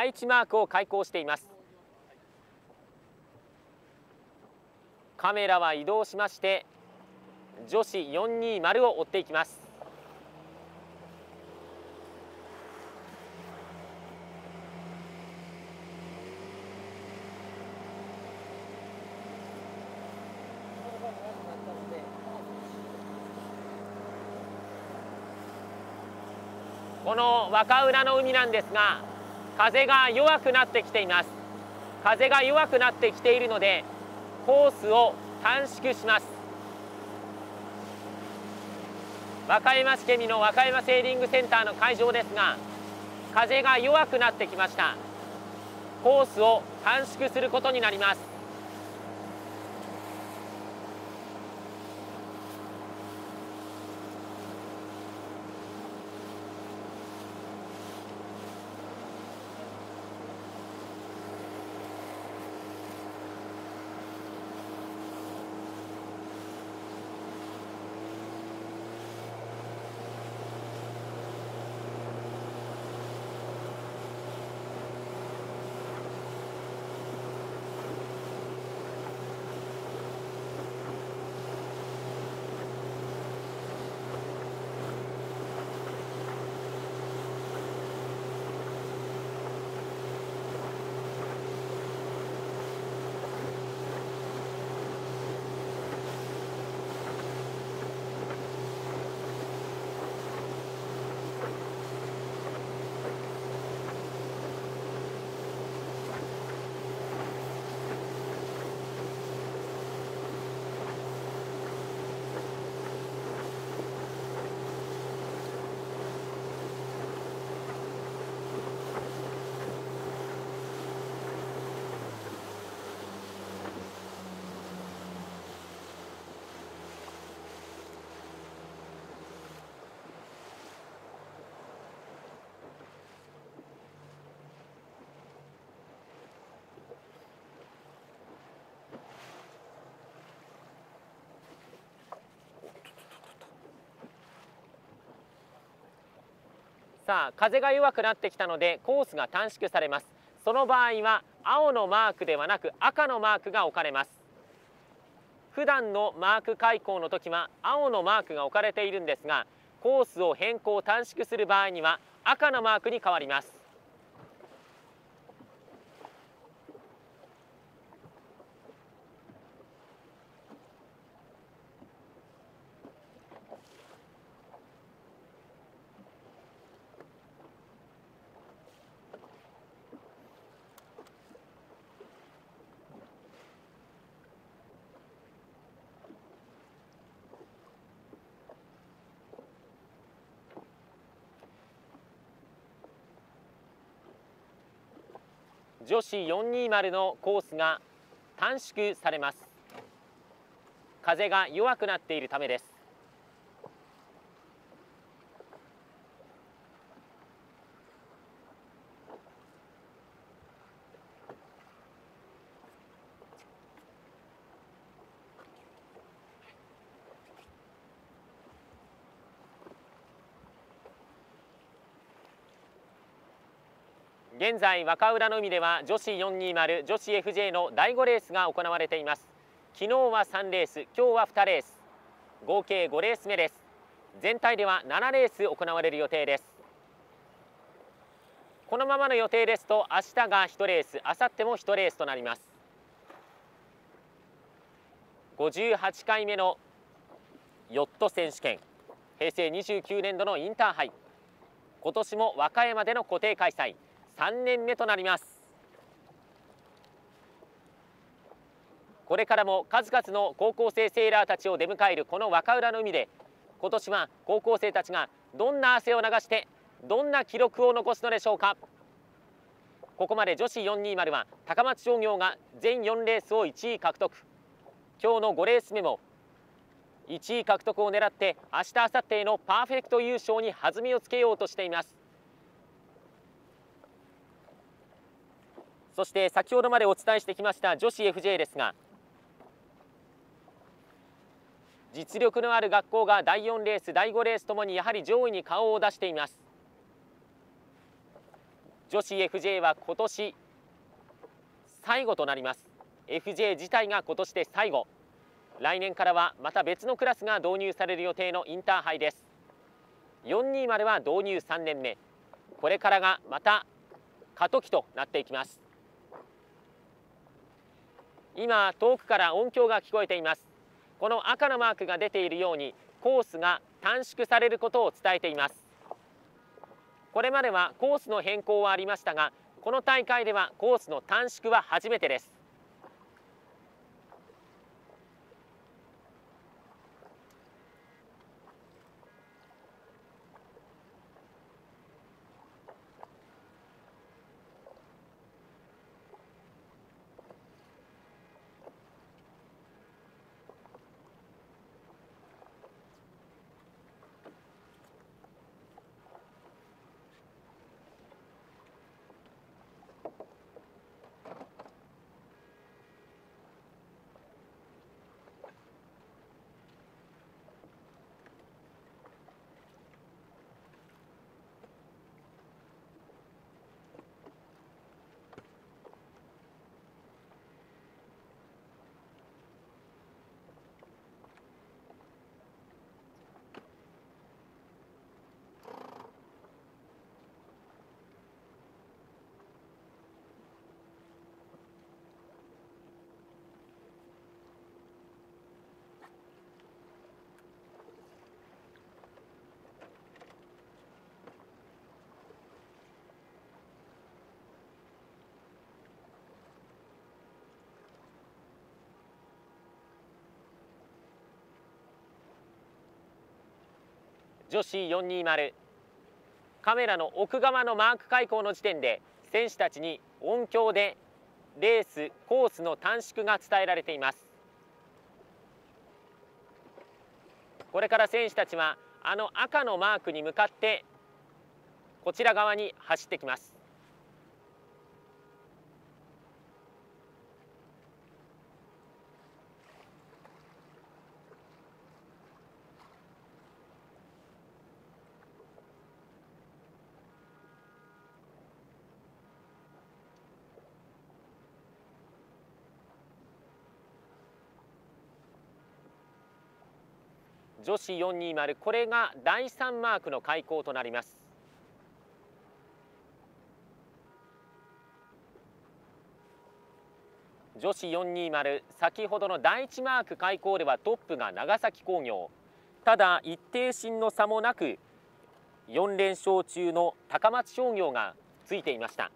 愛知マークを開講しています。カメラは移動しまして女子420を追っていきます。この若浦の海なんですが風が弱くなってきています。風が弱くなってきているのでコースを短縮します。和歌山市ケミの和歌山セーリングセンターの会場ですが風が弱くなってきました。コースを短縮することになります。さあ風が弱くなってきたのでコースが短縮されます。その場合は青のマークではなく赤のマークが置かれます。普段のマーク開口の時は青のマークが置かれているんですがコースを変更短縮する場合には赤のマークに変わります。女子420のコースが短縮されます。風が弱くなっているためです。現在和歌浦の海では女子420女子 FJ の第5レースが行われています。昨日は3レース今日は2レース。合計5レース目です。全体では7レース行われる予定です。このままの予定ですと明日が1レース明後日も1レースとなります。58回目のヨット選手権。平成29年度のインターハイ。今年も和歌山での固定開催。3年目となります。これからも数々の高校生セーラーたちを出迎えるこの和歌浦の海で今年は高校生たちがどんな汗を流してどんな記録を残すのでしょうか。ここまで女子420は高松商業が全4レースを1位獲得。今日の5レース目も1位獲得を狙って明日明後日へのパーフェクト優勝に弾みをつけようとしています。そして先ほどまでお伝えしてきました女子 FJ ですが実力のある学校が第4レース第5レースともにやはり上位に顔を出しています。女子 FJ は今年最後となります。FJ 自体が今年で最後。来年からはまた別のクラスが導入される予定のインターハイです。420は導入3年目。これからがまた過渡期となっていきます。今遠くから音響が聞こえています。この赤のマークが出ているようにコースが短縮されることを伝えています。これまではコースの変更はありましたがこの大会ではコースの短縮は初めてです。女子420カメラの奥側のマーク開口の時点で選手たちに音響でレースコースの短縮が伝えられています。これから選手たちはあの赤のマークに向かってこちら側に走ってきます。女子420これが第3マークの開口となります。女子420先ほどの第1マーク開口ではトップが長崎工業。ただ一定心の差もなく4連勝中の高松商業がついていました。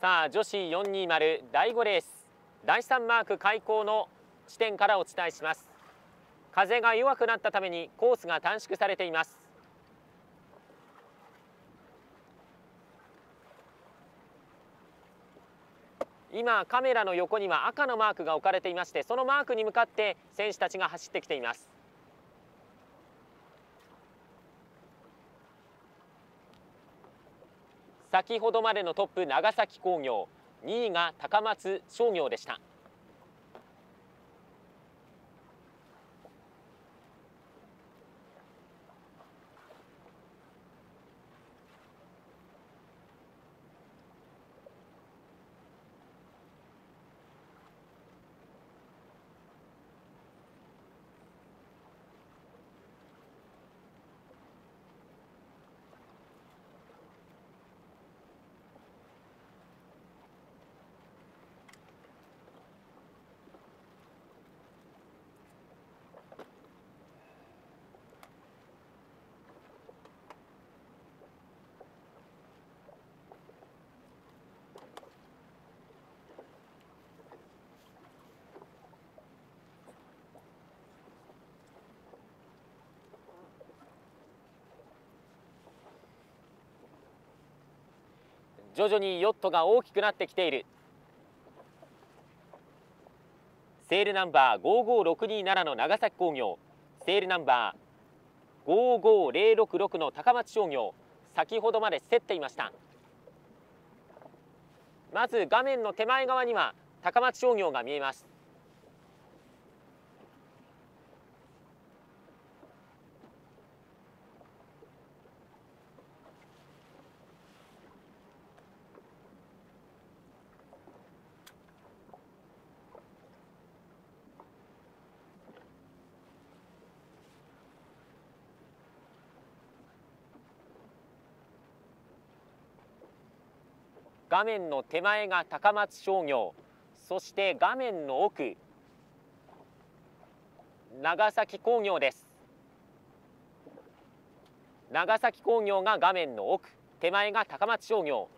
さあ女子420第5レース。第3マーク開口の地点からお伝えします。風が弱くなったためにコースが短縮されています。今カメラの横には赤のマークが置かれていましてそのマークに向かって選手たちが走ってきています。先ほどまでのトップ長崎工業。2位が高松商業でした。徐々にヨットが大きくなってきている。セールナンバー55627の長崎工業。セールナンバー55066の高松商業。先ほどまで競っていました。まず画面の手前側には高松商業が見えます。画面の手前が高松商業。そして画面の奥長崎工業です。長崎工業が画面の奥手前が高松商業。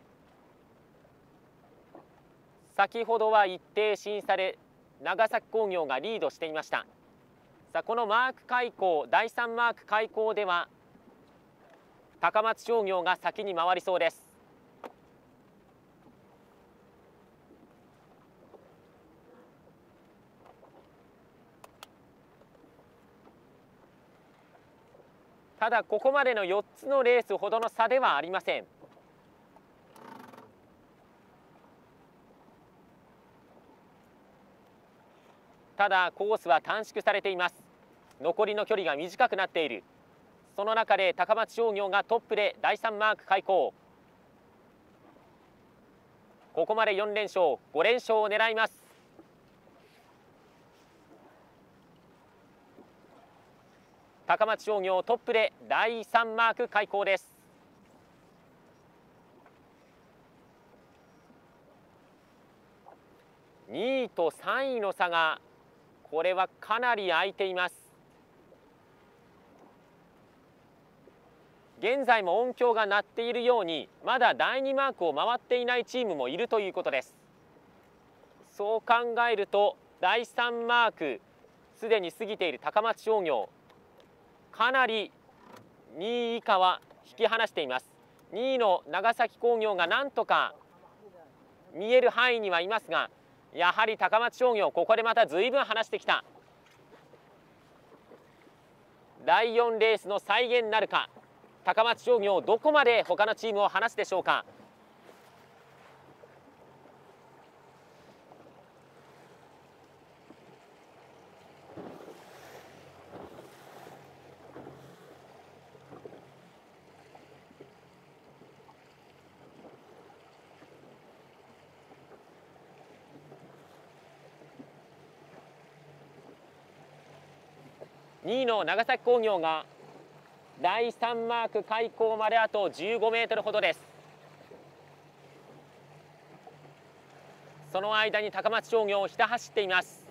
先ほどは一定審査で長崎工業がリードしていました。さあこのマーク開口第3マーク開口では高松商業が先に回りそうです。ただここまでの4つのレースほどの差ではありません。ただコースは短縮されています。残りの距離が短くなっている。その中で高松商業がトップで第3マーク開口ここまで4連勝5連勝を狙います。高松商業トップで第3マーク開口です。2位と3位の差がこれはかなり空いています。現在も音響が鳴っているようにまだ第2マークを回っていないチームもいるということです。そう考えると第3マークすでに過ぎている高松商業。かなり2位以下は引き離しています。2位の長崎工業がなんとか見える範囲にはいますがやはり高松商業ここでまた随分離してきた。第4レースの再現なるか高松商業どこまで他のチームを離すでしょうか。2位の長崎工業が第3マーク開口まであと15メートルほどです。その間に高松商業をひた走っています。